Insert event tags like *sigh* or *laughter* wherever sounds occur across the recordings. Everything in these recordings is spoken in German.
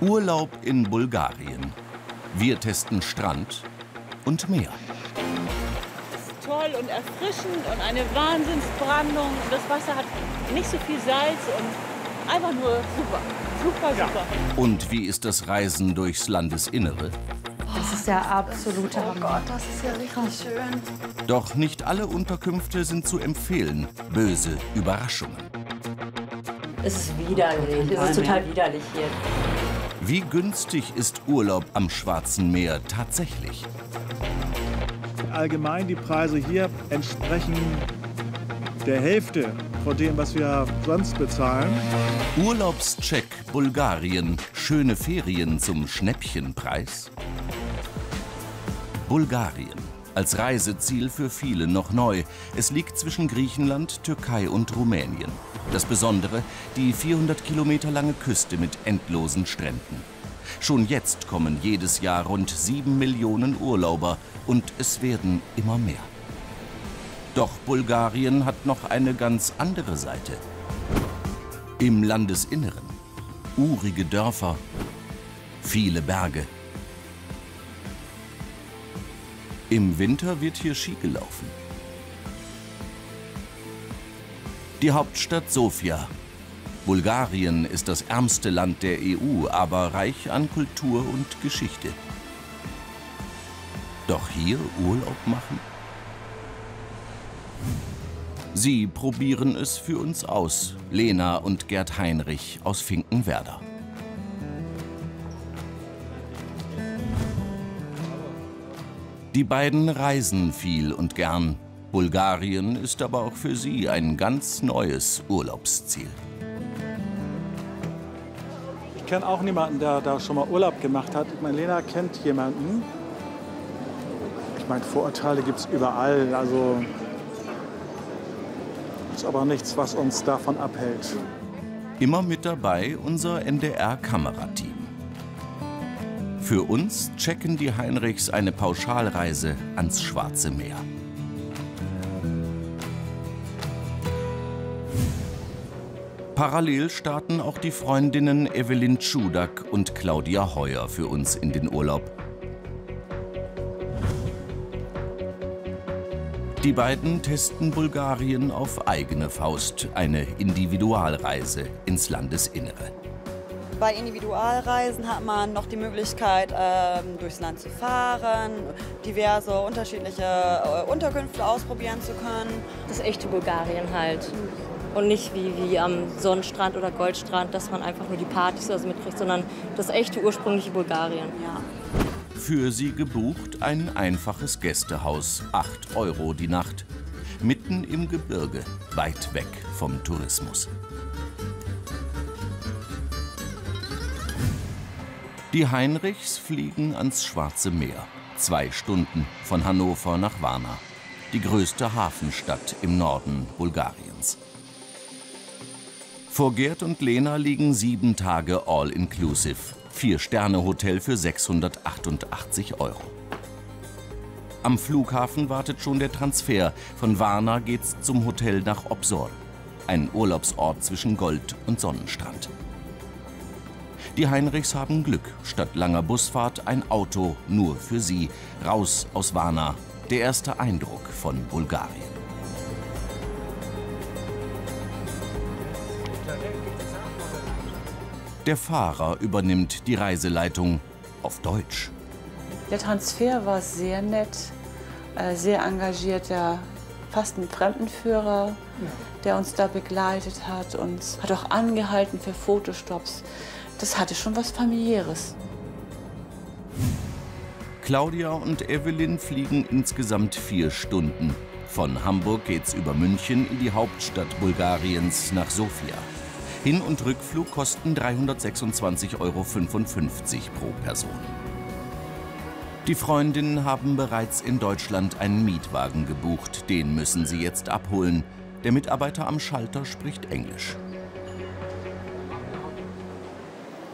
Urlaub in Bulgarien. Wir testen Strand und Meer. Es ist toll und erfrischend und eine Wahnsinnsbrandung. Das Wasser hat nicht so viel Salz und einfach nur super. Super, super. Und wie ist das Reisen durchs Landesinnere? Das ist der absolute Oh. Gott, das ist ja richtig schön. Doch nicht alle Unterkünfte sind zu empfehlen. Böse Überraschungen. Es ist widerlich. Es ist total widerlich hier. Wie günstig ist Urlaub am Schwarzen Meer tatsächlich? Allgemein die Preise hier entsprechen der Hälfte von dem, was wir sonst bezahlen. Urlaubscheck Bulgarien. Schöne Ferien zum Schnäppchenpreis? Bulgarien. Als Reiseziel für viele noch neu. Es liegt zwischen Griechenland, Türkei und Rumänien. Das Besondere, die 400 Kilometer lange Küste mit endlosen Stränden. Schon jetzt kommen jedes Jahr rund sieben Millionen Urlauber und es werden immer mehr. Doch Bulgarien hat noch eine ganz andere Seite. Im Landesinneren. Urige Dörfer, viele Berge. Im Winter wird hier Ski gelaufen. Die Hauptstadt Sofia. Bulgarien ist das ärmste Land der EU, aber reich an Kultur und Geschichte. Doch hier Urlaub machen? Sie probieren es für uns aus. Lena und Gerd Heinrich aus Finkenwerder. Die beiden reisen viel und gern. Bulgarien ist aber auch für sie ein ganz neues Urlaubsziel. Ich kenne auch niemanden, der da schon mal Urlaub gemacht hat. Ich meine, Lena kennt jemanden. Ich meine, Vorurteile gibt es überall. Also ist aber nichts, was uns davon abhält. Immer mit dabei unser NDR-Kamerateam. Für uns checken die Heinrichs eine Pauschalreise ans Schwarze Meer. Parallel starten auch die Freundinnen Evelyn Schudak und Claudia Heuer für uns in den Urlaub. Die beiden testen Bulgarien auf eigene Faust, eine Individualreise ins Landesinnere. Bei Individualreisen hat man noch die Möglichkeit, ähm, durchs Land zu fahren, diverse unterschiedliche äh, Unterkünfte ausprobieren zu können. Das echte Bulgarien halt. Und nicht wie, wie am Sonnenstrand oder Goldstrand, dass man einfach nur die Partys oder so mitkriegt, sondern das echte ursprüngliche Bulgarien. Ja. Für sie gebucht ein einfaches Gästehaus, 8 Euro die Nacht. Mitten im Gebirge, weit weg vom Tourismus. Die Heinrichs fliegen ans Schwarze Meer. Zwei Stunden von Hannover nach Varna, die größte Hafenstadt im Norden Bulgariens. Vor Gerd und Lena liegen sieben Tage All-Inclusive. Vier-Sterne-Hotel für 688 Euro. Am Flughafen wartet schon der Transfer. Von Varna geht's zum Hotel nach Obsor. Ein Urlaubsort zwischen Gold und Sonnenstrand. Die Heinrichs haben Glück. Statt langer Busfahrt ein Auto nur für sie. Raus aus Varna. Der erste Eindruck von Bulgarien. Der Fahrer übernimmt die Reiseleitung auf Deutsch. Der Transfer war sehr nett, äh, sehr engagierter, fast ein Fremdenführer, der uns da begleitet hat und hat auch angehalten für Fotostops. Das hatte schon was familiäres. Claudia und Evelyn fliegen insgesamt vier Stunden. Von Hamburg geht's über München in die Hauptstadt Bulgariens nach Sofia. Hin- und Rückflug kosten 326,55 Euro pro Person. Die Freundinnen haben bereits in Deutschland einen Mietwagen gebucht. Den müssen sie jetzt abholen. Der Mitarbeiter am Schalter spricht Englisch.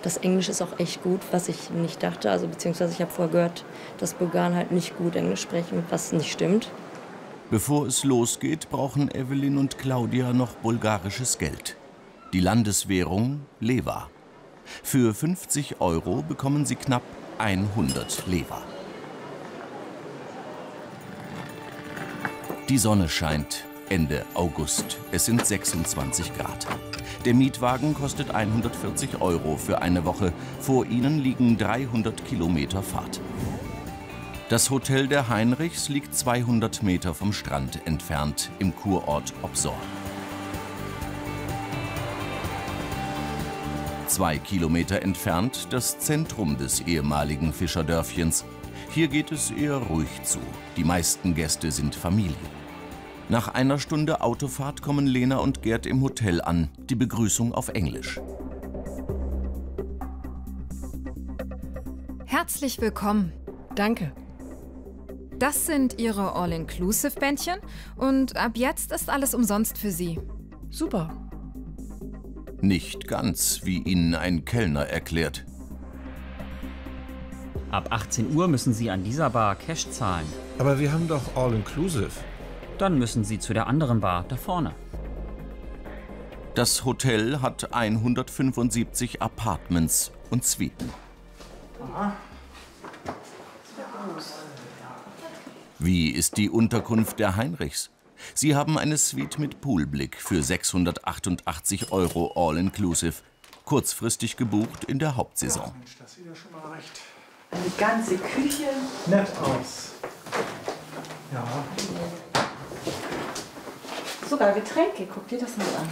Das Englisch ist auch echt gut, was ich nicht dachte. Also beziehungsweise ich habe vorher gehört, dass Bulgaren halt nicht gut Englisch sprechen, was nicht stimmt. Bevor es losgeht, brauchen Evelyn und Claudia noch bulgarisches Geld. Die Landeswährung Leva. Für 50 Euro bekommen Sie knapp 100 Lever. Die Sonne scheint Ende August. Es sind 26 Grad. Der Mietwagen kostet 140 Euro für eine Woche. Vor ihnen liegen 300 Kilometer Fahrt. Das Hotel der Heinrichs liegt 200 Meter vom Strand entfernt im Kurort Obsor. Zwei Kilometer entfernt das Zentrum des ehemaligen Fischerdörfchens. Hier geht es eher ruhig zu. Die meisten Gäste sind Familien. Nach einer Stunde Autofahrt kommen Lena und Gerd im Hotel an. Die Begrüßung auf Englisch. Herzlich willkommen. Danke. Das sind Ihre All-Inclusive-Bändchen und ab jetzt ist alles umsonst für Sie. Super. Nicht ganz, wie Ihnen ein Kellner erklärt. Ab 18 Uhr müssen Sie an dieser Bar Cash zahlen. Aber wir haben doch All-Inclusive. Dann müssen Sie zu der anderen Bar da vorne. Das Hotel hat 175 Apartments und Suiten. Wie ist die Unterkunft der Heinrichs? Sie haben eine Suite mit Poolblick für 688 Euro all-inclusive. Kurzfristig gebucht in der Hauptsaison. Mensch, das sieht ja schon mal recht Eine ganze Küche. nett aus. Ja, Sogar Getränke, guck dir das mal an.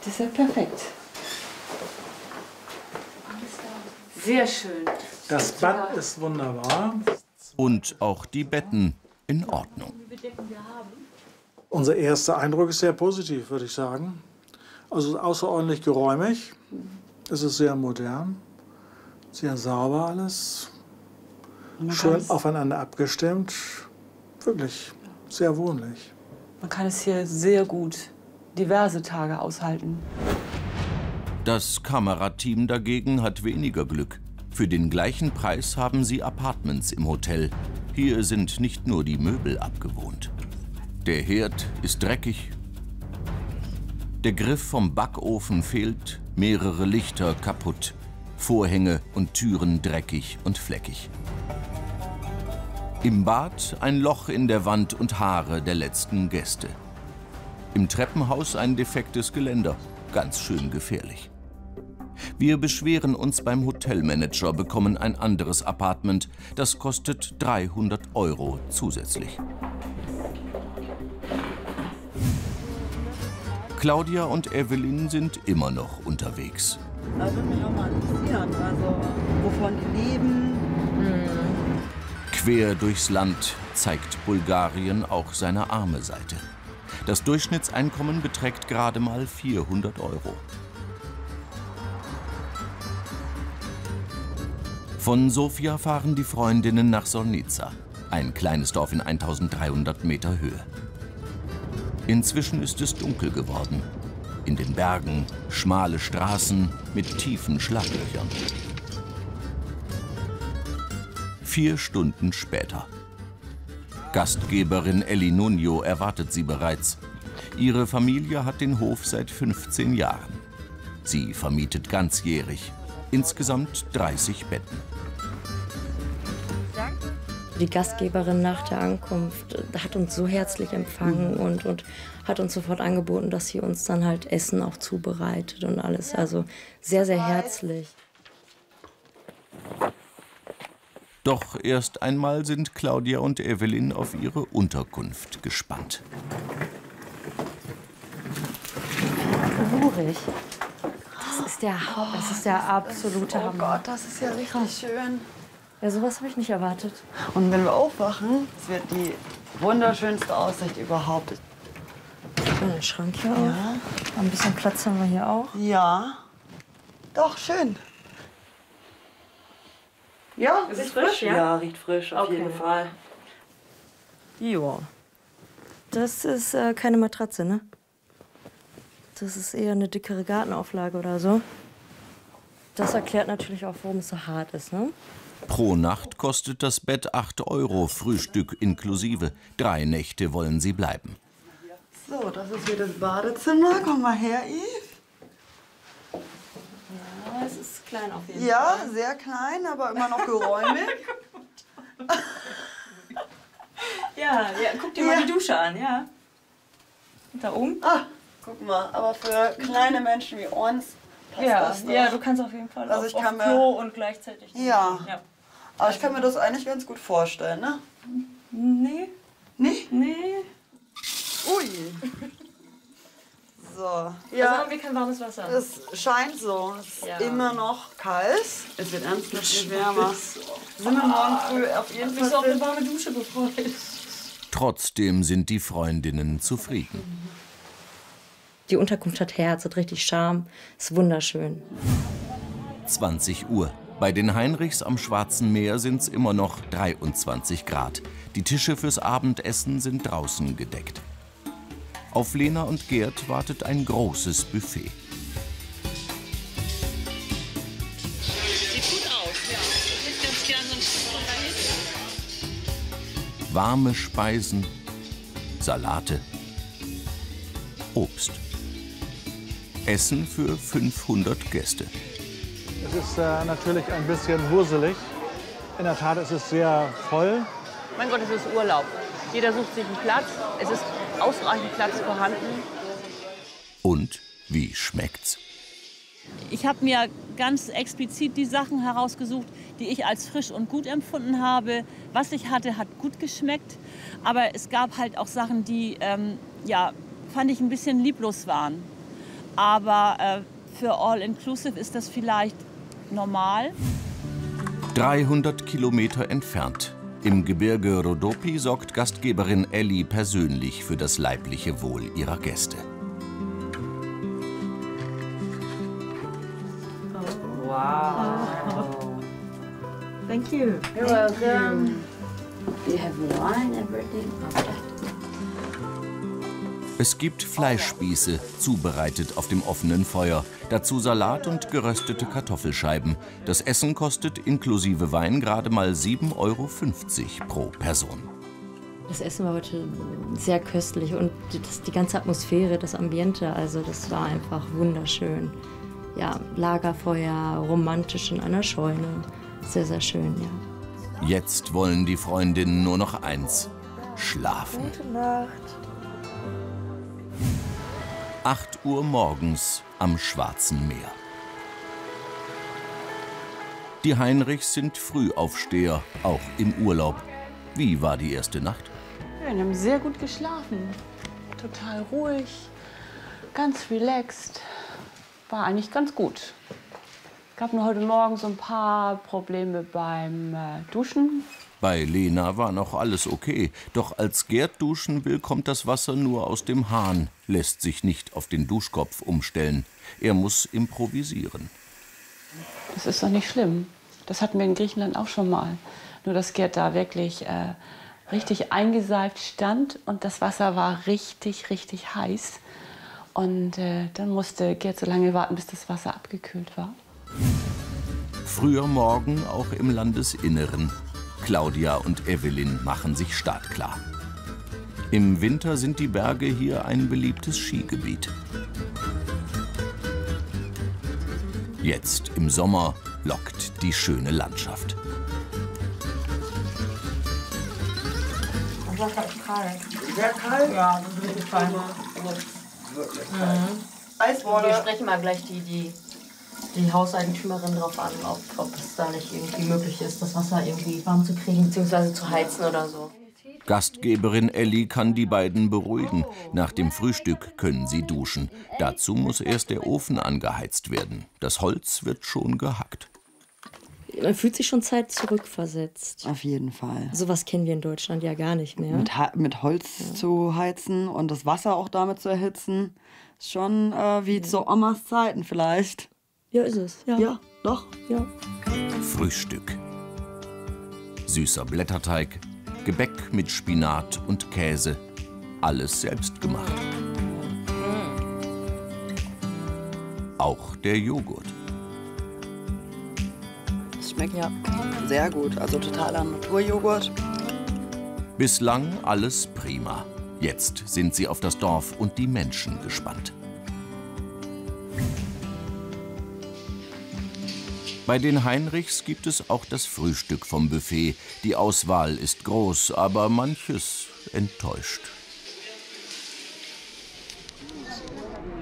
Das ist ja perfekt. Sehr schön. das Bad ist wunderbar. Und auch die Betten in Ordnung. Unser erster Eindruck ist sehr positiv, würde ich sagen. Also es ist außerordentlich geräumig. Es ist sehr modern, sehr sauber alles. Schön aufeinander abgestimmt. Wirklich sehr wohnlich. Man kann es hier sehr gut diverse Tage aushalten. Das Kamerateam dagegen hat weniger Glück. Für den gleichen Preis haben sie Apartments im Hotel. Hier sind nicht nur die Möbel abgewohnt. Der Herd ist dreckig. Der Griff vom Backofen fehlt, mehrere Lichter kaputt, Vorhänge und Türen dreckig und fleckig. Im Bad ein Loch in der Wand und Haare der letzten Gäste. Im Treppenhaus ein defektes Geländer, ganz schön gefährlich. Wir beschweren uns beim Hotelmanager, bekommen ein anderes Apartment. Das kostet 300 Euro zusätzlich. Claudia und Evelyn sind immer noch unterwegs. Da würde mich auch mal interessieren, also wovon die leben. Quer durchs Land zeigt Bulgarien auch seine arme Seite. Das Durchschnittseinkommen beträgt gerade mal 400 Euro. Von Sofia fahren die Freundinnen nach Solnica, ein kleines Dorf in 1300 Meter Höhe. Inzwischen ist es dunkel geworden. In den Bergen schmale Straßen mit tiefen Schlaglöchern. Vier Stunden später. Gastgeberin Elli Nuno erwartet sie bereits. Ihre Familie hat den Hof seit 15 Jahren. Sie vermietet ganzjährig. Insgesamt 30 Betten. Die Gastgeberin nach der Ankunft hat uns so herzlich empfangen und, und hat uns sofort angeboten, dass sie uns dann halt Essen auch zubereitet und alles. Also sehr, sehr herzlich. Doch erst einmal sind Claudia und Evelyn auf ihre Unterkunft gespannt. Urig. Das ist der, Hau- das ist der absolute Oh Hammer. Gott, das ist ja richtig schön. Ja, sowas habe ich nicht erwartet. Und wenn wir aufwachen, es wird die wunderschönste Aussicht überhaupt. Den Schrank hier auch. Ein bisschen Platz haben wir hier auch. Ja, doch schön. Ja, Ist es frisch, ja? Ja, riecht frisch, auf Okay. jeden Fall. Ja. Das ist äh, keine Matratze, ne? Das ist eher eine dickere Gartenauflage oder so. Das erklärt natürlich auch, warum es so hart ist, ne? Pro Nacht kostet das Bett 8 Euro, Frühstück inklusive. Drei Nächte wollen sie bleiben. So, das ist hier das Badezimmer. Komm mal her, Yves. Ja, ist klein auf jeden Ja, Fall. sehr klein, aber immer noch geräumig. *laughs* Ja, ja, guck dir mal Ja. die Dusche an, ja. Und da oben? Ah, guck mal, aber für kleine Menschen wie uns passt Ja, das doch. ja, du kannst auf jeden Fall Also auf, ich auf kann mir- Klo und gleichzeitig. Ja. ja. Aber ich kann mir das eigentlich ganz gut vorstellen, ne? Nee. Nee? Nee. Ui. So. Ja. Also haben wir kein warmes Wasser. es scheint so. Es ist Ja. immer noch kalt. Es wird ernsthaft nicht wärmer. Sind wir morgen früh auf jeden Bist du auf Fall eine warme Dusche gefreut? Trotzdem sind die Freundinnen zufrieden. Die Unterkunft hat Herz, hat richtig Charme. Ist wunderschön. 20 Uhr. Bei den Heinrichs am Schwarzen Meer sind es immer noch 23 Grad. Die Tische fürs Abendessen sind draußen gedeckt. Auf Lena und Gerd wartet ein großes Buffet. Sieht gut aus, ja. Ich hätte ganz gern so ein Stück von dahin. Warme Speisen, Salate, Obst. Essen für 500 Gäste. Es ist äh, natürlich ein bisschen wuselig. In der Tat ist es sehr voll. Mein Gott, es ist Urlaub. Jeder sucht sich einen Platz. Es ist ausreichend Platz vorhanden. Und wie schmeckt's? Ich habe mir ganz explizit die Sachen herausgesucht, die ich als frisch und gut empfunden habe. Was ich hatte, hat gut geschmeckt. Aber es gab halt auch Sachen, die, ähm, ja, fand ich ein bisschen lieblos waren. Aber äh, für All Inclusive ist das vielleicht normal. 300 Kilometer entfernt. Im Gebirge Rodopi sorgt Gastgeberin Elli persönlich für das leibliche Wohl ihrer Gäste. Thank you. You're welcome. Do you have wine and everything? Es gibt Fleischspieße, zubereitet auf dem offenen Feuer. Dazu Salat und geröstete Kartoffelscheiben. Das Essen kostet inklusive Wein gerade mal 7,50 Euro pro Person. Das Essen war heute sehr köstlich und die, das, die ganze Atmosphäre, das Ambiente, also das war einfach wunderschön. Ja, Lagerfeuer, romantisch in einer Scheune. Sehr, sehr schön, ja. Jetzt wollen die Freundinnen nur noch eins: schlafen. Gute Nacht. 8 Uhr morgens am Schwarzen Meer. Die Heinrichs sind Frühaufsteher, auch im Urlaub. Wie war die erste Nacht? Ja, wir haben sehr gut geschlafen. Total ruhig, ganz relaxed. War eigentlich ganz gut. Gab nur heute Morgen so ein paar Probleme beim äh, Duschen. Bei Lena war noch alles okay, doch als Gerd duschen will, kommt das Wasser nur aus dem Hahn, lässt sich nicht auf den Duschkopf umstellen. Er muss improvisieren. Das ist doch nicht schlimm. Das hatten wir in Griechenland auch schon mal. Nur, dass Gerd da wirklich äh, richtig eingeseift stand und das Wasser war richtig, richtig heiß. Und äh, dann musste Gerd so lange warten, bis das Wasser abgekühlt war. Früher Morgen auch im Landesinneren. Claudia und Evelyn machen sich startklar. Im Winter sind die Berge hier ein beliebtes Skigebiet. Jetzt im Sommer lockt die schöne Landschaft. Das war kalt. Sehr kalt. Ja, das ist richtig kalt. Wir Eiswolle. sprechen mal gleich die, die, die Hauseigentümerin drauf an, ob, ob es da nicht irgendwie möglich ist, das Wasser irgendwie warm zu kriegen, beziehungsweise zu heizen oder so. Gastgeberin Elli kann die beiden beruhigen. Nach dem Frühstück können sie duschen. Dazu muss erst der Ofen angeheizt werden. Das Holz wird schon gehackt. Man fühlt sich schon Zeit zurückversetzt. Auf jeden Fall. Sowas kennen wir in Deutschland ja gar nicht mehr. Mit, mit Holz zu heizen und das Wasser auch damit zu erhitzen, ist schon äh, wie zu Omas Zeiten vielleicht. Ja, ist es. Ja. Ja, doch. ja. Frühstück. Süßer Blätterteig, Gebäck mit Spinat und Käse. Alles selbst gemacht. Auch der Joghurt. Das schmeckt ja sehr gut. Also totaler Naturjoghurt. Bislang alles prima. Jetzt sind sie auf das Dorf und die Menschen gespannt. Bei den Heinrichs gibt es auch das Frühstück vom Buffet. Die Auswahl ist groß, aber manches enttäuscht.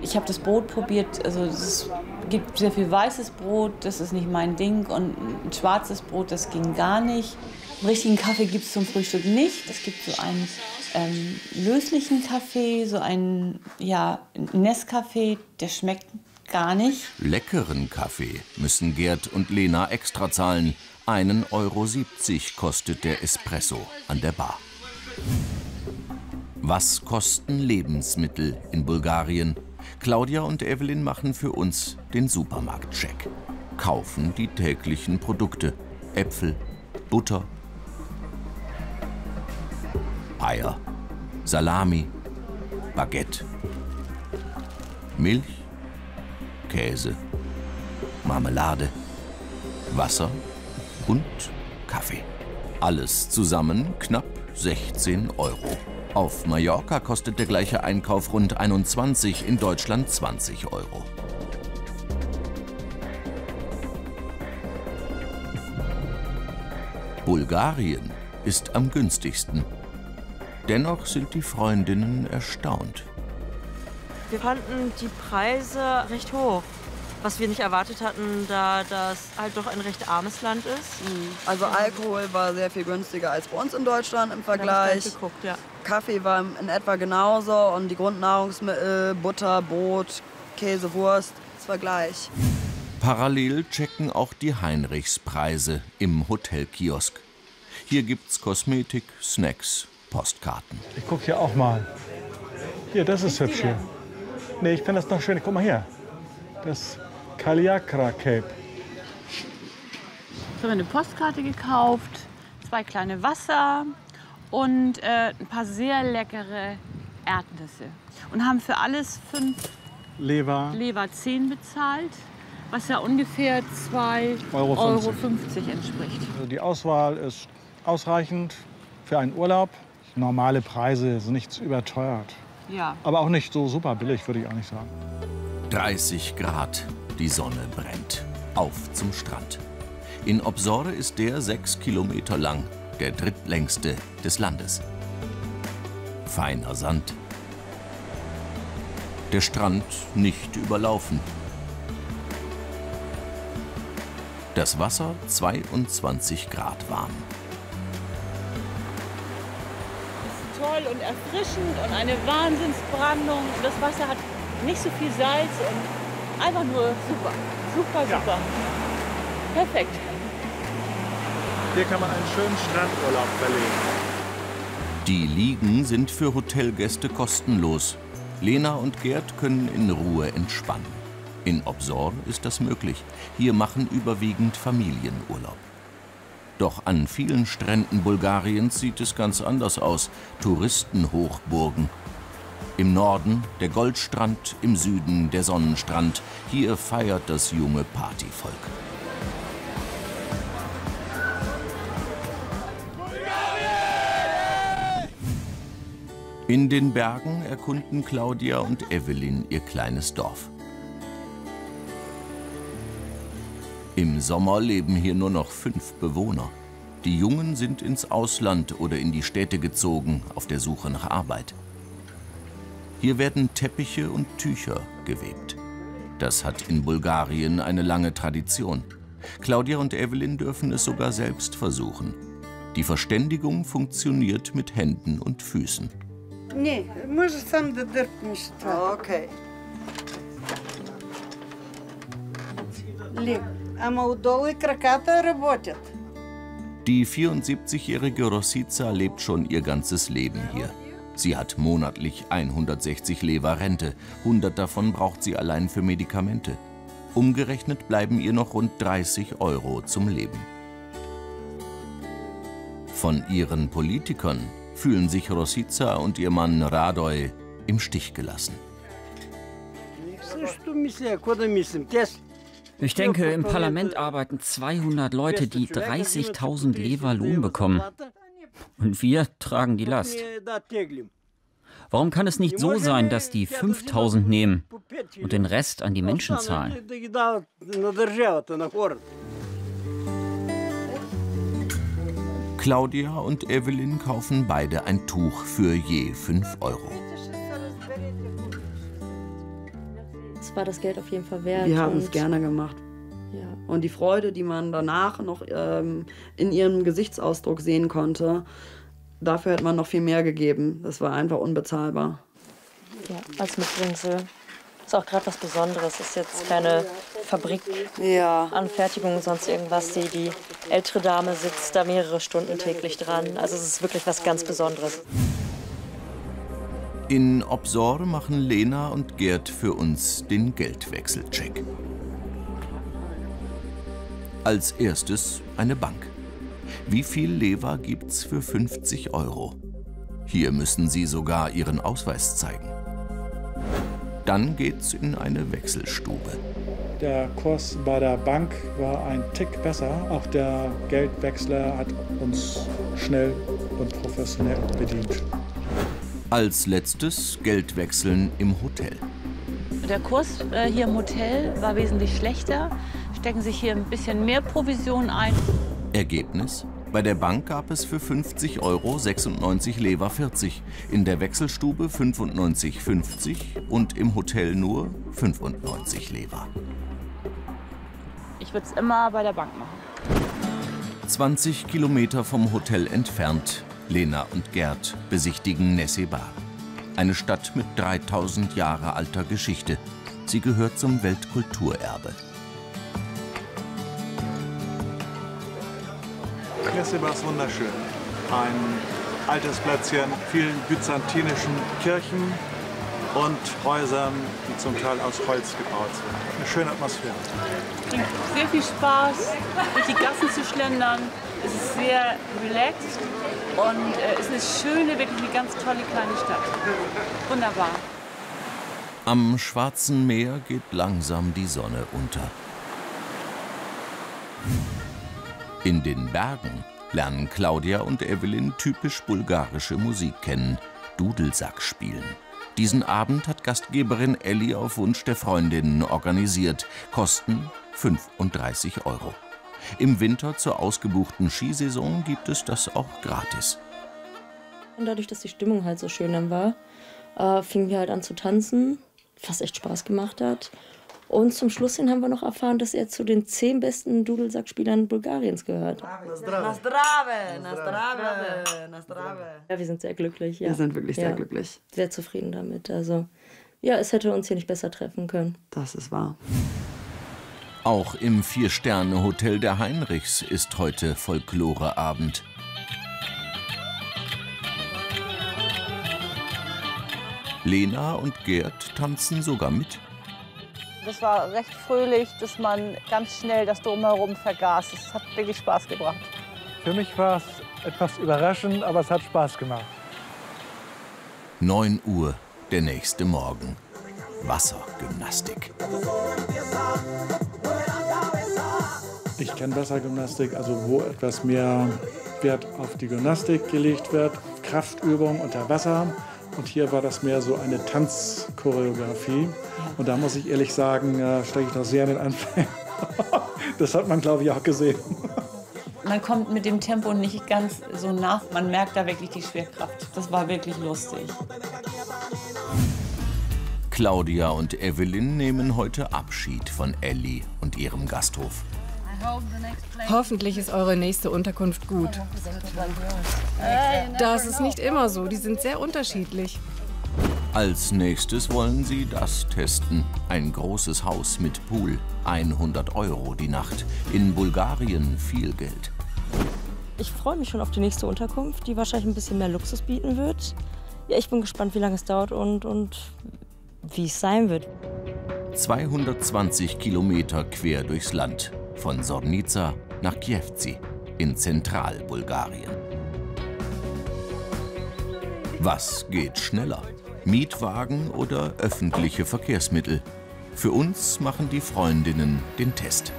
Ich habe das Brot probiert, also es gibt sehr viel weißes Brot, das ist nicht mein Ding. Und ein schwarzes Brot, das ging gar nicht. Einen richtigen Kaffee gibt es zum Frühstück nicht. Es gibt so einen ähm, löslichen Kaffee, so einen ja, Nescafé, der schmeckt gar nicht. Leckeren Kaffee müssen Gerd und Lena extra zahlen. 1,70 Euro kostet der Espresso an der Bar. Was kosten Lebensmittel in Bulgarien? Claudia und Evelyn machen für uns den Supermarktcheck. Kaufen die täglichen Produkte. Äpfel, Butter, Eier, Salami, Baguette, Milch, Käse, Marmelade, Wasser und Kaffee. Alles zusammen knapp 16 Euro. Auf Mallorca kostet der gleiche Einkauf rund 21, in Deutschland 20 Euro. Bulgarien ist am günstigsten. Dennoch sind die Freundinnen erstaunt. Wir fanden die Preise recht hoch. Was wir nicht erwartet hatten, da das halt doch ein recht armes Land ist. Also Alkohol war sehr viel günstiger als bei uns in Deutschland im Vergleich. Geguckt, ja. Kaffee war in etwa genauso und die Grundnahrungsmittel, Butter, Brot, Käse, Wurst, das war gleich. Parallel checken auch die Heinrichs Preise im Hotelkiosk. Hier gibt's Kosmetik, Snacks, Postkarten. Ich gucke hier auch mal. Hier, das ist hübsch hier. Nee, ich finde das noch schön. Guck mal hier. Das Kaliakra Cape. Jetzt haben wir eine Postkarte gekauft, zwei kleine Wasser und äh, ein paar sehr leckere Erdnüsse. Und haben für alles fünf Lever. Lever 10 bezahlt, was ja ungefähr 2,50 Euro Euro 50. 50 entspricht. Also die Auswahl ist ausreichend für einen Urlaub. Normale Preise sind nicht überteuert. Ja. Aber auch nicht so super billig, würde ich auch nicht sagen. 30 Grad, die Sonne brennt. Auf zum Strand. In Obsore ist der sechs Kilometer lang, der drittlängste des Landes. Feiner Sand. Der Strand nicht überlaufen. Das Wasser 22 Grad warm. Toll und erfrischend und eine Wahnsinnsbrandung. Das Wasser hat nicht so viel Salz und einfach nur super. Super, super. Perfekt. Hier kann man einen schönen Strandurlaub verlegen. Die Liegen sind für Hotelgäste kostenlos. Lena und Gerd können in Ruhe entspannen. In Obsor ist das möglich. Hier machen überwiegend Familien Urlaub. Doch an vielen Stränden Bulgariens sieht es ganz anders aus. Touristenhochburgen. Im Norden der Goldstrand, im Süden der Sonnenstrand. Hier feiert das junge Partyvolk. In den Bergen erkunden Claudia und Evelyn ihr kleines Dorf. Im Sommer leben hier nur noch fünf Bewohner. Die Jungen sind ins Ausland oder in die Städte gezogen, auf der Suche nach Arbeit. Hier werden Teppiche und Tücher gewebt. Das hat in Bulgarien eine lange Tradition. Claudia und Evelyn dürfen es sogar selbst versuchen. Die Verständigung funktioniert mit Händen und Füßen. Nee, może sam do nicht. Ah, okay. Leben. Ама отдолу и краката работят. Die 74-jährige Rosica lebt schon ihr ganzes Leben hier. Sie hat monatlich 160 Lever Rente. 100 davon braucht sie allein für Medikamente. Umgerechnet bleiben ihr noch rund 30 Euro zum Leben. Von ihren Politikern fühlen sich Rosica und ihr Mann Radoy im Stich gelassen. Също мисля, какво да мислим? Те с- ich denke, im Parlament arbeiten 200 Leute, die 30.000 Lever Lohn bekommen. Und wir tragen die Last. Warum kann es nicht so sein, dass die 5000 nehmen und den Rest an die Menschen zahlen? Claudia und Evelyn kaufen beide ein Tuch für je 5 Euro. War das Geld auf jeden Fall wert. Wir haben es gerne gemacht. Ja. Und die Freude, die man danach noch ähm, in ihrem Gesichtsausdruck sehen konnte, dafür hätte man noch viel mehr gegeben. Das war einfach unbezahlbar. Ja, als Mitbringsel. Ist auch gerade was Besonderes. Ist jetzt keine Fabrik ja. Anfertigung, sonst irgendwas. Die, die ältere Dame sitzt da mehrere Stunden täglich dran. Also es ist wirklich was ganz Besonderes. In Obsor machen Lena und Gerd für uns den Geldwechselcheck. Als erstes eine Bank. Wie viel Lever gibt's für 50 Euro? Hier müssen Sie sogar Ihren Ausweis zeigen. Dann geht's in eine Wechselstube. Der Kurs bei der Bank war ein Tick besser. Auch der Geldwechsler hat uns schnell und professionell bedient. Als letztes Geldwechseln im Hotel. Der Kurs äh, hier im Hotel war wesentlich schlechter. Stecken sich hier ein bisschen mehr Provision ein. Ergebnis? Bei der Bank gab es für 50 Euro 96 Lever 40, in der Wechselstube 95,50 und im Hotel nur 95 Lever. Ich würde es immer bei der Bank machen. 20 Kilometer vom Hotel entfernt, Lena und Gerd besichtigen Nessebar. Eine Stadt mit 3000 Jahre alter Geschichte. Sie gehört zum Weltkulturerbe. Nessebar ist wunderschön. Ein altes Plätzchen, vielen byzantinischen Kirchen und Häusern, die zum Teil aus Holz gebaut sind. Eine schöne Atmosphäre. Bringt sehr viel Spaß, durch die Gassen zu schlendern. Es ist sehr relaxed und äh, es ist eine schöne, wirklich eine ganz tolle kleine Stadt. Wunderbar. Am Schwarzen Meer geht langsam die Sonne unter. In den Bergen lernen Claudia und Evelyn typisch bulgarische Musik kennen, Dudelsack spielen. Diesen Abend hat Gastgeberin Elli auf Wunsch der Freundinnen organisiert. Kosten 35 Euro. Im Winter zur ausgebuchten Skisaison gibt es das auch gratis. Und dadurch, dass die Stimmung halt so schön dann war, äh, fingen wir halt an zu tanzen, was echt Spaß gemacht hat. Und zum Schluss hin haben wir noch erfahren, dass er zu den zehn besten Dudelsackspielern Bulgariens gehört. Nastrave, Nastrave, Nastrave. Ja, wir sind sehr glücklich. Ja. Wir sind wirklich sehr Ja. glücklich. Sehr zufrieden damit. Also, ja, es hätte uns hier nicht besser treffen können. Das ist wahr. Auch im Vier-Sterne-Hotel der Heinrichs ist heute Folkloreabend. Lena und Gerd tanzen sogar mit. Das war recht fröhlich, dass man ganz schnell das Drumherum vergaß. Es hat wirklich Spaß gebracht. Für mich war es etwas überraschend, aber es hat Spaß gemacht. 9 Uhr, der nächste Morgen. Wassergymnastik. Ich kenne Wassergymnastik, also wo etwas mehr Wert auf die Gymnastik gelegt wird, Kraftübung unter Wasser. Und hier war das mehr so eine Tanzchoreografie. Und da muss ich ehrlich sagen, äh, stecke ich noch sehr in den Anfängen. *laughs* das hat man, glaube ich, auch gesehen. Man kommt mit dem Tempo nicht ganz so nach. Man merkt da wirklich die Schwerkraft. Das war wirklich lustig. Claudia und Evelyn nehmen heute Abschied von Ellie und ihrem Gasthof. Hoffentlich ist eure nächste Unterkunft gut. Das ist nicht immer so, die sind sehr unterschiedlich. Als nächstes wollen sie das testen. Ein großes Haus mit Pool. 100 Euro die Nacht. In Bulgarien viel Geld. Ich freue mich schon auf die nächste Unterkunft, die wahrscheinlich ein bisschen mehr Luxus bieten wird. Ja, ich bin gespannt, wie lange es dauert und, und wie es sein wird. 220 Kilometer quer durchs Land. Von Sornica nach Kievzi in Zentralbulgarien. Was geht schneller? Mietwagen oder öffentliche Verkehrsmittel? Für uns machen die Freundinnen den Test.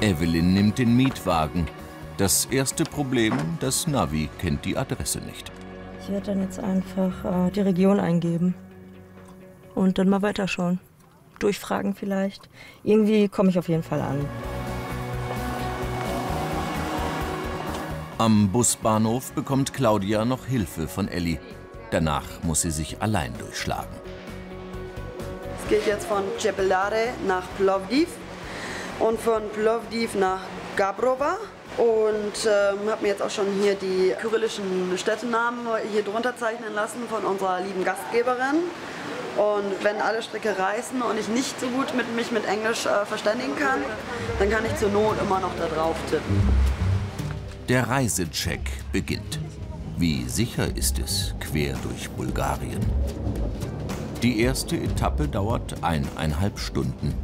Evelyn nimmt den Mietwagen. Das erste Problem, das Navi kennt die Adresse nicht. Ich werde dann jetzt einfach äh, die Region eingeben und dann mal weiterschauen. durchfragen vielleicht. Irgendwie komme ich auf jeden Fall an. Am Busbahnhof bekommt Claudia noch Hilfe von Elli. Danach muss sie sich allein durchschlagen. Es geht jetzt von Cepelare nach Plovdiv und von Plovdiv nach Gabrova. Und ähm, habe mir jetzt auch schon hier die kyrillischen Städtenamen hier drunter zeichnen lassen von unserer lieben Gastgeberin. Und wenn alle Stricke reißen und ich nicht so gut mit mich mit Englisch äh, verständigen kann, dann kann ich zur Not immer noch da drauf tippen. Der Reisecheck beginnt. Wie sicher ist es quer durch Bulgarien? Die erste Etappe dauert eineinhalb Stunden.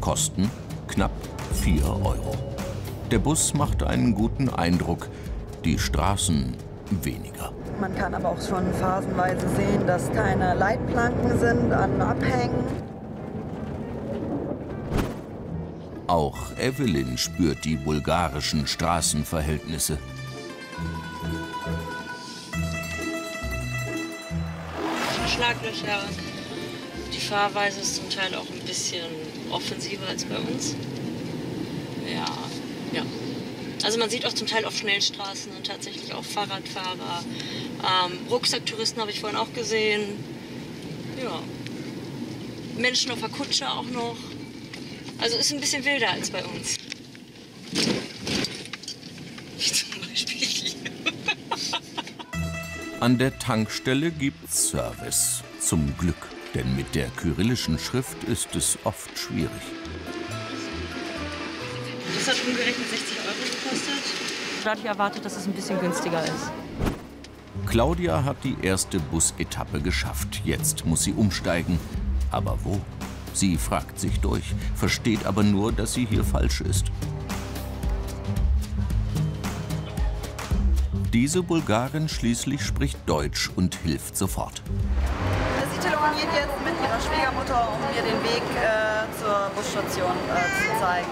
Kosten knapp 4 Euro. Der Bus macht einen guten Eindruck, die Straßen weniger. Man kann aber auch schon phasenweise sehen, dass keine Leitplanken sind an Abhängen. Auch Evelyn spürt die bulgarischen Straßenverhältnisse. Schlaglöcher. Die Fahrweise ist zum Teil auch ein bisschen offensiver als bei uns. Ja, ja. Also man sieht auch zum Teil auf Schnellstraßen und tatsächlich auch Fahrradfahrer. Ähm, Rucksacktouristen habe ich vorhin auch gesehen. Ja. Menschen auf der Kutsche auch noch. Also ist ein bisschen wilder als bei uns. *laughs* Wie zum Beispiel hier. An der Tankstelle gibt's Service. Zum Glück, denn mit der kyrillischen Schrift ist es oft schwierig. Das hat umgerechnet 60 Euro gekostet. Da hatte ich erwartet, dass es ein bisschen günstiger ist. Claudia hat die erste Busetappe geschafft. Jetzt muss sie umsteigen. Aber wo? Sie fragt sich durch, versteht aber nur, dass sie hier falsch ist. Diese Bulgarin schließlich spricht Deutsch und hilft sofort. Sie telefoniert jetzt mit ihrer Schwiegermutter, um mir den Weg äh, zur Busstation äh, zu zeigen.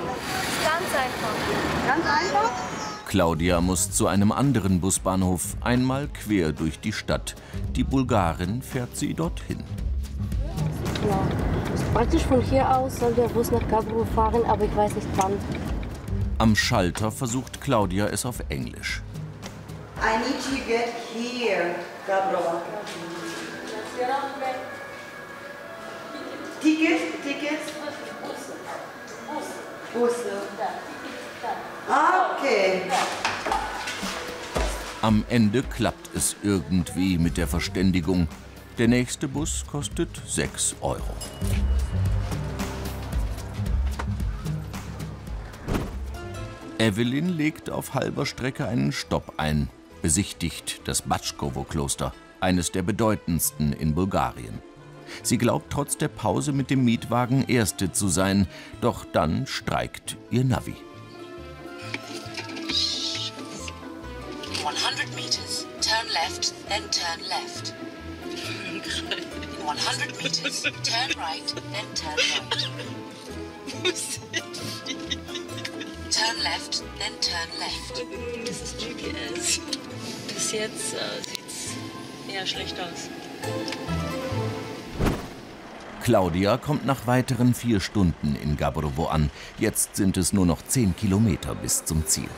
Ganz einfach. Ganz einfach? Claudia muss zu einem anderen Busbahnhof, einmal quer durch die Stadt. Die Bulgarin fährt sie dorthin. Ja. Praktisch von hier aus soll der Bus nach Gabro fahren, aber ich weiß nicht wann. Am Schalter versucht Claudia es auf Englisch. I need to get here, Gabrova. Ticket? Ticket? Busse. Okay. Am Ende klappt es irgendwie mit der Verständigung. Der nächste Bus kostet 6 Euro. Evelyn legt auf halber Strecke einen Stopp ein, besichtigt das Batschkowo-Kloster, eines der bedeutendsten in Bulgarien. Sie glaubt trotz der Pause mit dem Mietwagen Erste zu sein, doch dann streikt ihr Navi. 100 meters, turn left, then turn left. In 100 meters, turn right, then turn right. Turn left, then turn left. Das ist GPS. Bis jetzt äh, sieht's eher schlecht aus. Claudia kommt nach weiteren vier Stunden in Gabrovo an. Jetzt sind es nur noch zehn Kilometer bis zum Ziel.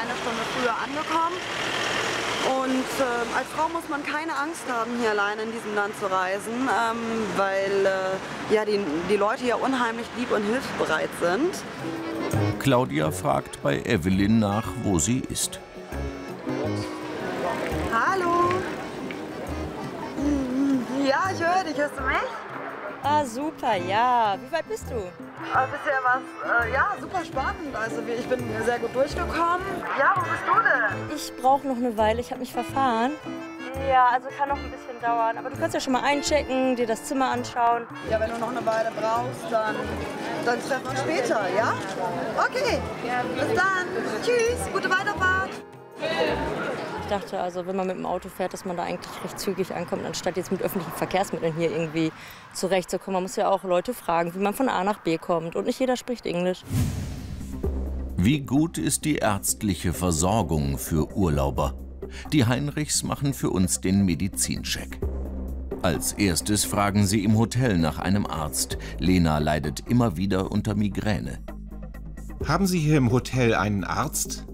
Eine Stunde früher angekommen. Und ähm, als Frau muss man keine Angst haben, hier alleine in diesem Land zu reisen, ähm, weil äh, ja, die, die Leute hier unheimlich lieb und hilfsbereit sind. Claudia fragt bei Evelyn nach, wo sie ist. Hallo. Ja, ich höre dich. Hörst du mich? Ah, super, ja. Wie weit bist du? Äh, bisher war es äh, ja, super spannend. Also ich bin sehr gut durchgekommen. Ja, wo bist du denn? Ich brauche noch eine Weile, ich habe mich verfahren. Ja, also kann noch ein bisschen dauern. Aber du kannst ja schon mal einchecken, dir das Zimmer anschauen. Ja, wenn du noch eine Weile brauchst, dann, dann treffen wir uns später, ja? Okay, bis dann. Tschüss, gute Weiterfahrt. Ich dachte also, wenn man mit dem Auto fährt, dass man da eigentlich recht zügig ankommt, anstatt jetzt mit öffentlichen Verkehrsmitteln hier irgendwie zurechtzukommen. Man muss ja auch Leute fragen, wie man von A nach B kommt. Und nicht jeder spricht Englisch. Wie gut ist die ärztliche Versorgung für Urlauber? Die Heinrichs machen für uns den Medizincheck. Als erstes fragen sie im Hotel nach einem Arzt. Lena leidet immer wieder unter Migräne. Haben Sie hier im Hotel einen Arzt?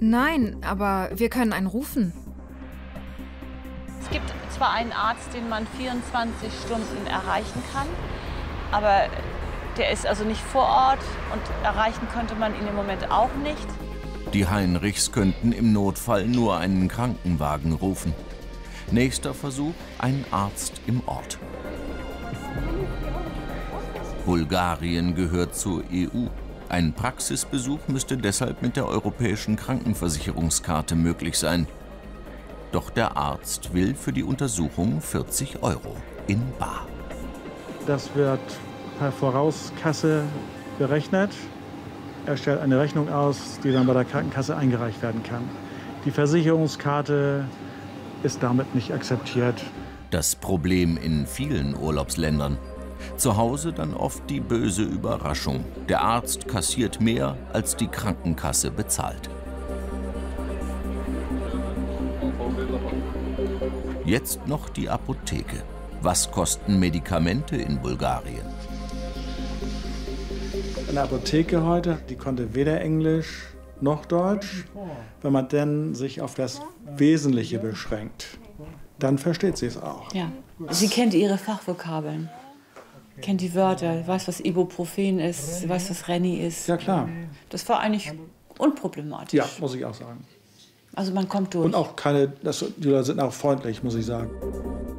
Nein, aber wir können einen rufen. Es gibt zwar einen Arzt, den man 24 Stunden erreichen kann, aber der ist also nicht vor Ort und erreichen könnte man ihn im Moment auch nicht. Die Heinrichs könnten im Notfall nur einen Krankenwagen rufen. Nächster Versuch, ein Arzt im Ort. Bulgarien gehört zur EU. Ein Praxisbesuch müsste deshalb mit der europäischen Krankenversicherungskarte möglich sein. Doch der Arzt will für die Untersuchung 40 Euro in Bar. Das wird per Vorauskasse berechnet. Er stellt eine Rechnung aus, die dann bei der Krankenkasse eingereicht werden kann. Die Versicherungskarte ist damit nicht akzeptiert. Das Problem in vielen Urlaubsländern. Zu Hause dann oft die böse Überraschung. Der Arzt kassiert mehr, als die Krankenkasse bezahlt. Jetzt noch die Apotheke. Was kosten Medikamente in Bulgarien? Eine Apotheke heute, die konnte weder Englisch noch Deutsch. Wenn man denn sich auf das Wesentliche beschränkt, dann versteht sie es auch. Ja. Sie kennt ihre Fachvokabeln, kennt die Wörter, weiß, was Ibuprofen ist, weiß, was Renny ist. Ja, klar. Das war eigentlich unproblematisch. Ja, muss ich auch sagen. Also man kommt durch. Und auch keine, das, die Leute sind auch freundlich, muss ich sagen.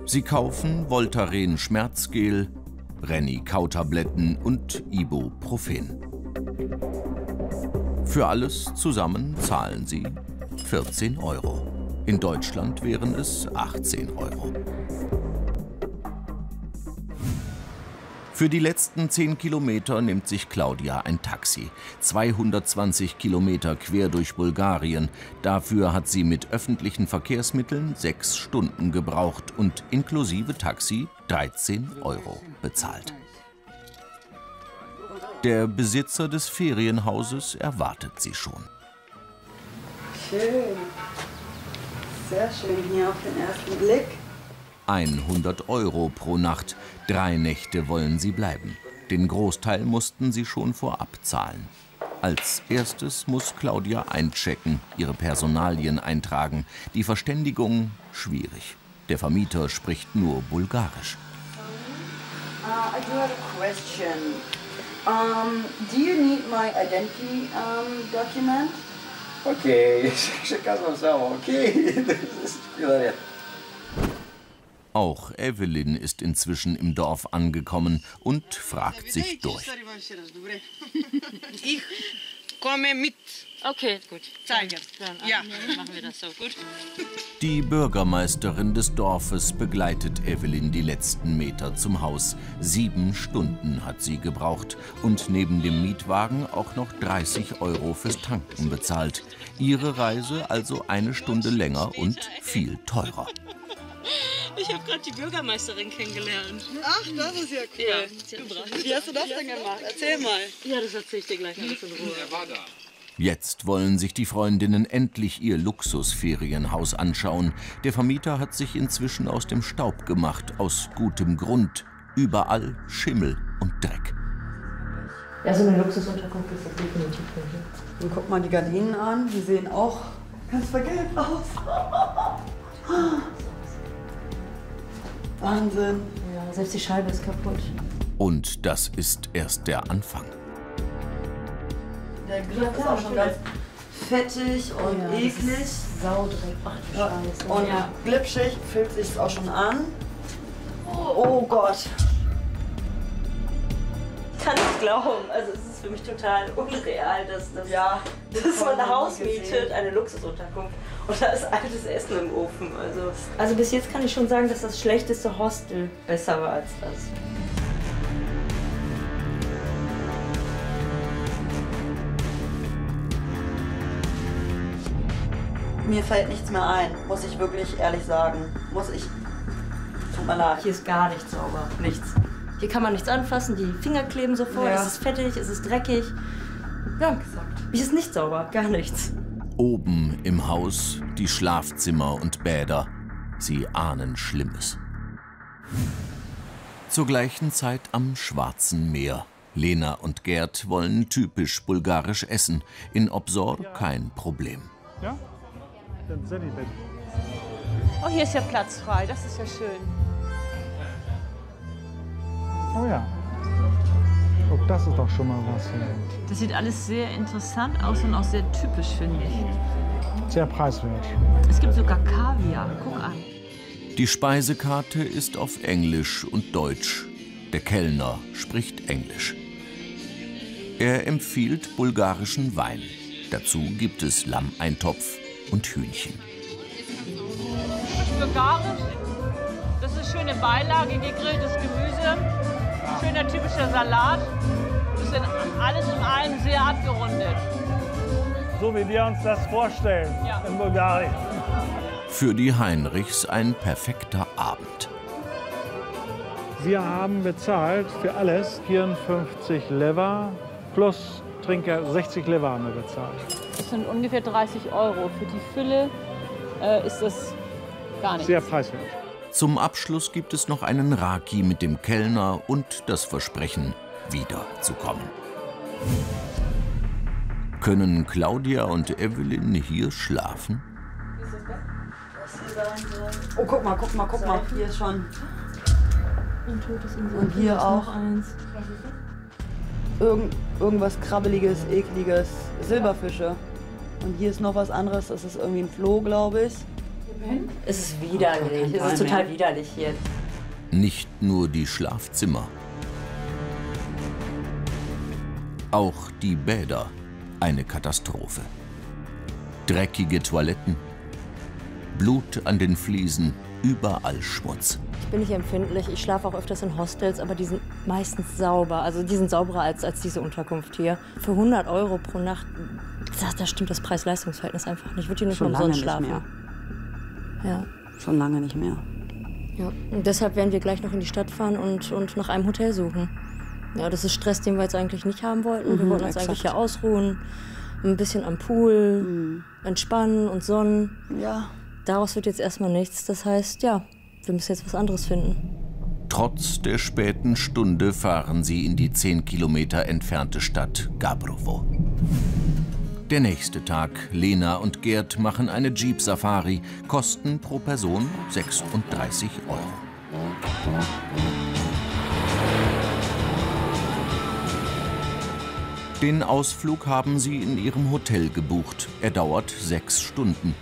Sie kaufen Voltaren Schmerzgel, Renny Kautabletten und Ibuprofen. Für alles zusammen zahlen sie 14 Euro. In Deutschland wären es 18 Euro. Für die letzten 10 Kilometer nimmt sich Claudia ein Taxi. 220 Kilometer quer durch Bulgarien. Dafür hat sie mit öffentlichen Verkehrsmitteln sechs Stunden gebraucht und inklusive Taxi 13 Euro bezahlt. Der Besitzer des Ferienhauses erwartet sie schon. Schön. Sehr schön hier auf den ersten Blick. 100 Euro pro Nacht. Drei Nächte wollen sie bleiben. Den Großteil mussten sie schon vorab zahlen. Als erstes muss Claudia einchecken, ihre Personalien eintragen. Die Verständigung schwierig. Der Vermieter spricht nur Bulgarisch. Uh, I do have a question. Um, do you need my identity um, document? Okay, das ist myself. Auch Evelyn ist inzwischen im Dorf angekommen und fragt sich durch. *laughs* Ich komme mit. Okay, gut. Zeigen. Ja. machen wir das so. Gut. Die Bürgermeisterin des Dorfes begleitet Evelyn die letzten Meter zum Haus. Sieben Stunden hat sie gebraucht und neben dem Mietwagen auch noch 30 Euro fürs Tanken bezahlt. Ihre Reise also eine Stunde länger und viel teurer. Ich habe gerade die Bürgermeisterin kennengelernt. Ach, das ist ja cool. Ja. Wie hast du das denn gemacht? Erzähl mal. Ja, das erzähle ich dir gleich alles in Ruhe. Jetzt wollen sich die Freundinnen endlich ihr Luxusferienhaus anschauen. Der Vermieter hat sich inzwischen aus dem Staub gemacht, aus gutem Grund. Überall Schimmel und Dreck. Ja, so eine Luxusunterkunft ist das definitiv nicht. Und guck mal die Gardinen an, die sehen auch ganz vergilbt aus. *laughs* Wahnsinn. Ja, selbst die Scheibe ist kaputt. Und das ist erst der Anfang. Der Griff ist auch schon ganz fettig und Ja, eklig. Saudreck. Ach du. Scheiße. Und Ja. glitschig fühlt sich auch schon an. Oh Gott. kann nicht glauben. Also es ist für mich total unreal, dass, dass, Ja, dass man ein Haus mietet, eine Luxusunterkunft und da ist altes Essen im Ofen. Also Also bis jetzt kann ich schon sagen, dass das schlechteste Hostel besser war als das. Mir fällt nichts mehr ein, muss ich wirklich ehrlich sagen. Muss ich. Tut mir leid. Hier ist gar nichts sauber. Nichts. Hier kann man nichts anfassen, die Finger kleben sofort, Ja. es ist fettig, es ist dreckig. Ja, gesagt. Hier ist nicht sauber, gar nichts. Oben im Haus die Schlafzimmer und Bäder. Sie ahnen Schlimmes. Zur gleichen Zeit am Schwarzen Meer. Lena und Gerd wollen typisch bulgarisch essen. In Obsor kein Problem. Ja? Dann bitte. Oh, hier ist ja Platz frei. Das ist ja schön. Oh ja. Guck, das ist doch schon mal was. hier. Das sieht alles sehr interessant aus und auch sehr typisch, finde ich. Sehr preiswert. Es gibt sogar Kaviar. Guck an. Die Speisekarte ist auf Englisch und Deutsch. Der Kellner spricht Englisch. Er empfiehlt bulgarischen Wein. Dazu gibt es Lammeintopf und Hühnchen. Bulgarisch. Das ist schöne Beilage, gegrilltes Gemüse, schöner typischer Salat. Das ist alles in allem sehr abgerundet. So wie wir uns das vorstellen in Bulgarien. Für die Heinrichs ein perfekter Abend. Wir haben bezahlt für alles 54 Lever plus Trinker 60 Lever haben wir bezahlt. Das sind ungefähr 30 Euro. Für die Fülle äh, ist das gar nichts. Sehr preiswert. Zum Abschluss gibt es noch einen Raki mit dem Kellner und das Versprechen, wiederzukommen. Können Claudia und Evelyn hier schlafen? Oh, guck mal, guck mal, guck mal. Hier ist schon. Und hier auch. Irgend, irgendwas Krabbeliges, Ekliges. Silberfische. Und hier ist noch was anderes. Das ist irgendwie ein Floh, glaube ich. Es ist widerlich. Es ist total widerlich hier. Nicht nur die Schlafzimmer. Auch die Bäder eine Katastrophe. Dreckige Toiletten, Blut an den Fliesen, überall Schmutz. Ich bin nicht empfindlich. Ich schlafe auch öfters in Hostels, aber die sind meistens sauber. Also die sind sauberer als, als diese Unterkunft hier. Für 100 Euro pro Nacht, da, stimmt das Preis-Leistungs-Verhältnis einfach nicht. Ich würde hier nicht Schon umsonst schlafen. Ja. Schon lange nicht mehr. ja. Und deshalb werden wir gleich noch in die Stadt fahren und, und nach einem Hotel suchen. Ja, das ist Stress, den wir jetzt eigentlich nicht haben wollten. wir Mhm, wollten uns exakt. eigentlich hier ausruhen, ein bisschen am Pool, entspannen und sonnen. Ja. Daraus wird jetzt erstmal nichts. Das heißt, ja, wir müssen jetzt was anderes finden. Trotz der späten Stunde fahren sie in die 10 Kilometer entfernte Stadt Gabrovo. Der nächste Tag. Lena und Gerd machen eine Jeep-Safari. Kosten pro Person 36 Euro. Den Ausflug haben sie in ihrem Hotel gebucht. Er dauert sechs Stunden.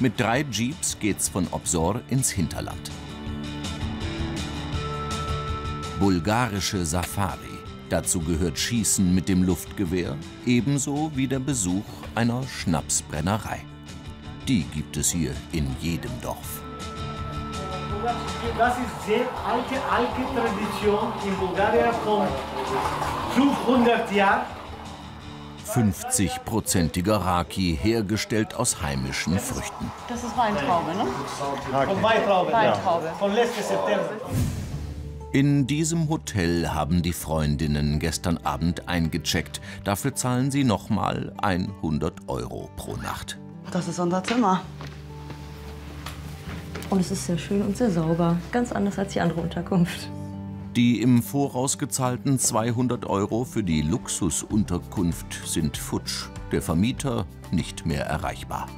Mit drei Jeeps geht's von Obsor ins Hinterland. Bulgarische Safari. Dazu gehört Schießen mit dem Luftgewehr, ebenso wie der Besuch einer Schnapsbrennerei. Die gibt es hier in jedem Dorf. Das ist sehr alte, alte Tradition in Bulgarien von 500 Jahren. 50-prozentiger Raki, hergestellt aus heimischen Früchten. Das ist Weintraube, ne? Von Weintraube. Weintraube. Von letzten September. In diesem Hotel haben die Freundinnen gestern Abend eingecheckt. Dafür zahlen sie nochmal 100 Euro pro Nacht. Das ist unser Zimmer. Und es ist sehr schön und sehr sauber. Ganz anders als die andere Unterkunft. Die im Voraus gezahlten 200 Euro für die Luxusunterkunft sind futsch. Der Vermieter nicht mehr erreichbar.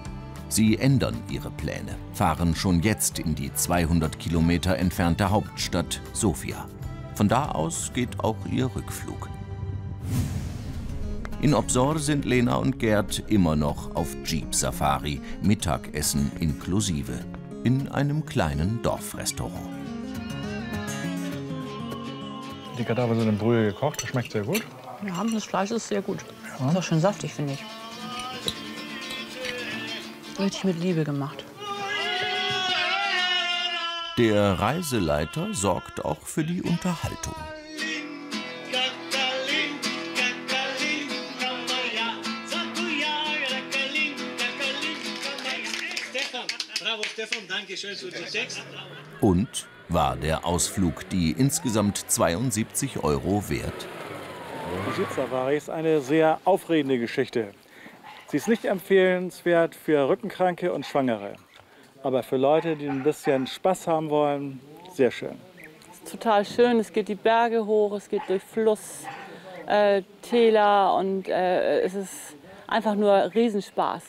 Sie ändern ihre Pläne, fahren schon jetzt in die 200 Kilometer entfernte Hauptstadt Sofia. Von da aus geht auch ihr Rückflug. In Obsor sind Lena und Gerd immer noch auf Jeep-Safari, Mittagessen inklusive, in einem kleinen Dorfrestaurant. Die Kadaver sind in Brühe gekocht, das schmeckt sehr gut. Ja, das Fleisch ist sehr gut. Ja. Ist auch schön saftig, finde ich. Richtig mit Liebe gemacht. Der Reiseleiter sorgt auch für die Unterhaltung. Und war der Ausflug die insgesamt 72 Euro wert? Die Jeep-Safari ist eine sehr aufregende Geschichte. Sie ist nicht empfehlenswert für Rückenkranke und Schwangere. Aber für Leute, die ein bisschen Spaß haben wollen, sehr schön. total schön. Es geht die Berge hoch, es geht durch Fluss, äh, Täler und äh, es ist einfach nur Riesenspaß.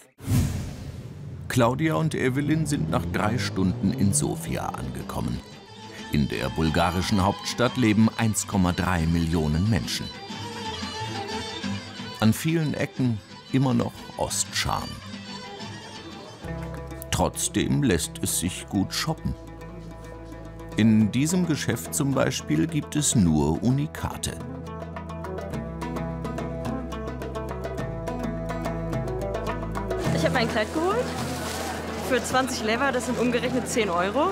Claudia und Evelyn sind nach drei Stunden in Sofia angekommen. In der bulgarischen Hauptstadt leben 1,3 Millionen Menschen. An vielen Ecken immer noch Ostscham. Trotzdem lässt es sich gut shoppen. In diesem Geschäft zum Beispiel gibt es nur Unikate. Ich habe mein Kleid geholt für 20 Lever, das sind umgerechnet 10 Euro.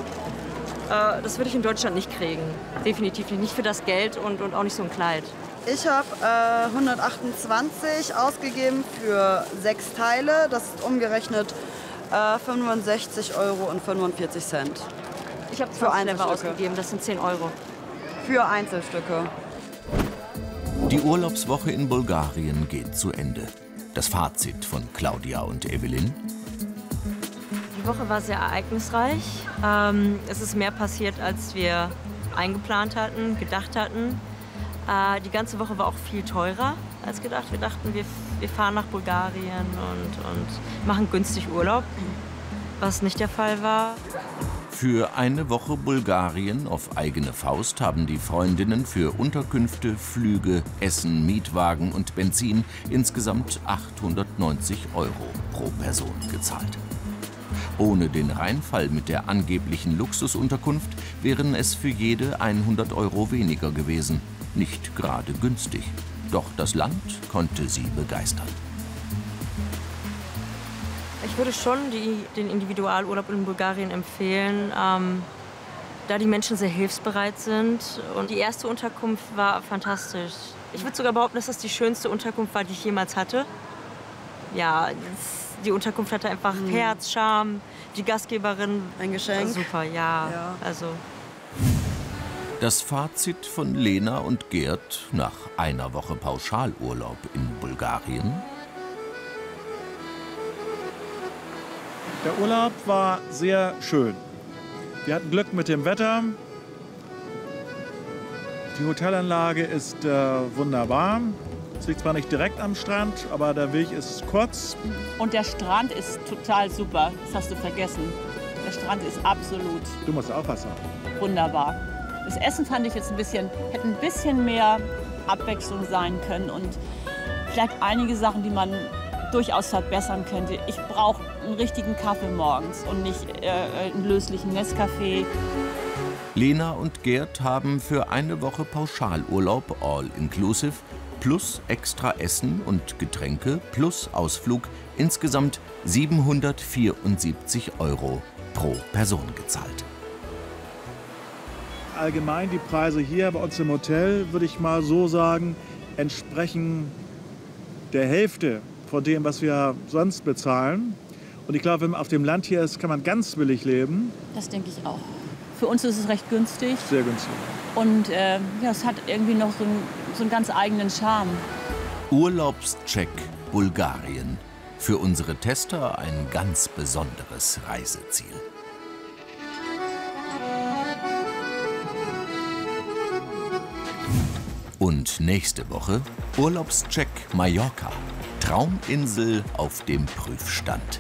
Äh, das würde ich in Deutschland nicht kriegen. Definitiv nicht. Nicht für das Geld und, und auch nicht so ein Kleid. Ich habe äh, 128 ausgegeben für sechs Teile. Das ist umgerechnet äh, 65 Euro und 45 Cent. Ich habe 20 Lever ausgegeben, das sind 10 Euro. Für Einzelstücke. Die Urlaubswoche in Bulgarien geht zu Ende. Das Fazit von Claudia und Evelyn. Die Woche war sehr ereignisreich. Ähm, es ist mehr passiert, als wir eingeplant hatten, gedacht hatten. Äh, die ganze Woche war auch viel teurer als gedacht. Wir dachten, wir, wir fahren nach Bulgarien und, und machen günstig Urlaub, was nicht der Fall war. Für eine Woche Bulgarien auf eigene Faust haben die Freundinnen für Unterkünfte, Flüge, Essen, Mietwagen und Benzin insgesamt 890 Euro pro Person gezahlt. Ohne den Reinfall mit der angeblichen Luxusunterkunft wären es für jede 100 Euro weniger gewesen. Nicht gerade günstig. Doch das Land konnte sie begeistern. Ich würde schon die, den Individualurlaub in Bulgarien empfehlen, ähm, da die Menschen sehr hilfsbereit sind. Und die erste Unterkunft war fantastisch. Ich würde sogar behaupten, dass das die schönste Unterkunft war, die ich jemals hatte. Ja, die Unterkunft hatte einfach mhm. Herz, Charme. Die Gastgeberin. Ein Geschenk. Super, ja. ja. Also. Das Fazit von Lena und Gerd nach einer Woche Pauschalurlaub in Bulgarien? Der Urlaub war sehr schön. Wir hatten Glück mit dem Wetter. Die Hotelanlage ist äh, wunderbar. Es liegt zwar nicht direkt am Strand, aber der Weg ist kurz. Und der Strand ist total super. Das hast du vergessen. Der Strand ist absolut. Du musst auch was haben. Wunderbar. Das Essen fand ich jetzt ein bisschen, hätte ein bisschen mehr Abwechslung sein können und vielleicht einige Sachen, die man durchaus verbessern könnte. Ich brauche einen richtigen Kaffee morgens und nicht äh, einen löslichen Nescafé. Lena und Gerd haben für eine Woche Pauschalurlaub all inclusive plus extra Essen und Getränke plus Ausflug insgesamt 774 Euro pro Person gezahlt. Allgemein die Preise hier bei uns im Hotel, würde ich mal so sagen, entsprechen der Hälfte von dem, was wir sonst bezahlen. Und ich glaube, wenn man auf dem Land hier ist, kann man ganz billig leben. Das denke ich auch. Für uns ist es recht günstig. Sehr günstig. Und äh, ja, es hat irgendwie noch so einen, so einen ganz eigenen Charme. Urlaubscheck Bulgarien. Für unsere Tester ein ganz besonderes Reiseziel. Und nächste Woche Urlaubscheck Mallorca. Trauminsel auf dem Prüfstand.